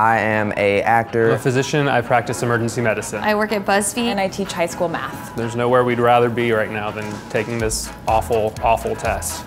I am a I'm a physician. I practice emergency medicine. I work at BuzzFeed. and I teach high school math. There's nowhere we'd rather be right now than taking this awful, awful test.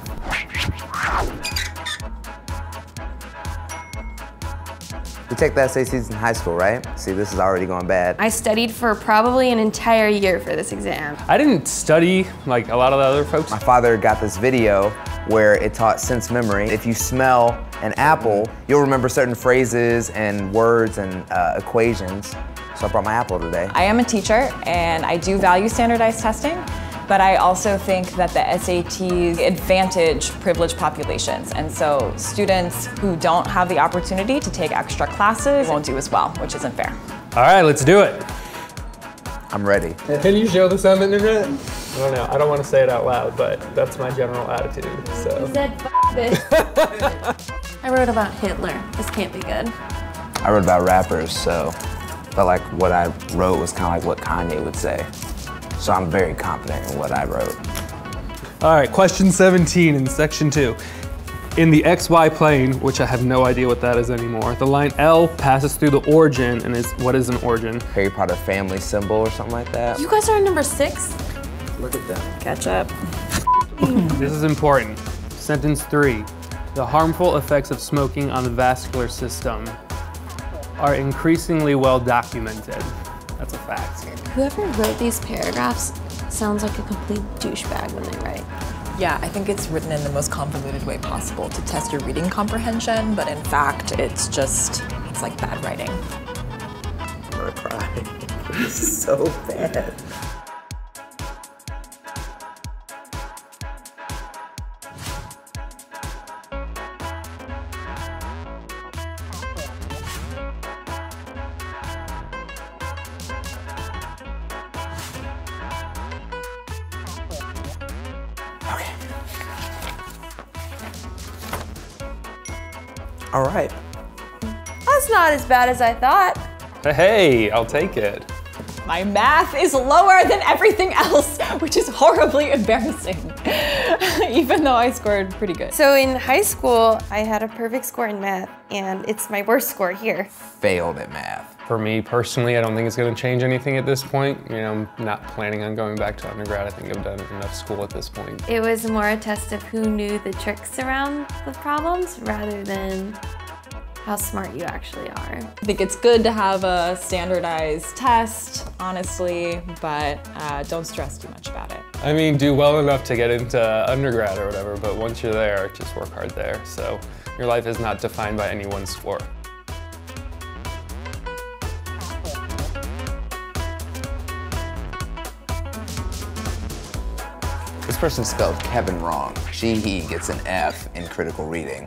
We take the SATs in high school, right? See, this is already going bad. I studied for probably an entire year for this exam. I didn't study like a lot of the other folks. My father got this video where it taught sense memory. If you smell an apple, you'll remember certain phrases and words and uh, equations. So I brought my apple today. I am a teacher and I do value standardized testing, but I also think that the SATs advantage privileged populations. And so students who don't have the opportunity to take extra classes won't do as well, which isn't fair. All right, let's do it. I'm ready. Can you show this on the internet? I don't know. I don't want to say it out loud, but that's my general attitude. So. said this. I wrote about Hitler. This can't be good. I wrote about rappers, so felt like what I wrote was kind of like what Kanye would say. So I'm very confident in what I wrote. All right, question 17 in section two. In the XY plane, which I have no idea what that is anymore, the line L passes through the origin and is what is an origin? Harry Potter family symbol or something like that. You guys are number six? Look at them. Catch up. This is important. Sentence three. The harmful effects of smoking on the vascular system are increasingly well documented. That's a fact. Whoever wrote these paragraphs sounds like a complete douchebag when they write. Yeah, I think it's written in the most convoluted way possible to test your reading comprehension, but in fact, it's just, it's like bad writing. I'm gonna cry. this is so bad. Okay. All right. That's not as bad as I thought. Hey, I'll take it. My math is lower than everything else, which is horribly embarrassing, even though I scored pretty good. So in high school, I had a perfect score in math, and it's my worst score here. Failed at math. For me personally, I don't think it's going to change anything at this point. You know, I'm not planning on going back to undergrad. I think I've done enough school at this point. It was more a test of who knew the tricks around the problems rather than how smart you actually are. I think it's good to have a standardized test, honestly, but uh, don't stress too much about it. I mean, do well enough to get into undergrad or whatever, but once you're there, just work hard there. So your life is not defined by any one score. This person spelled Kevin wrong. She, he gets an F in critical reading.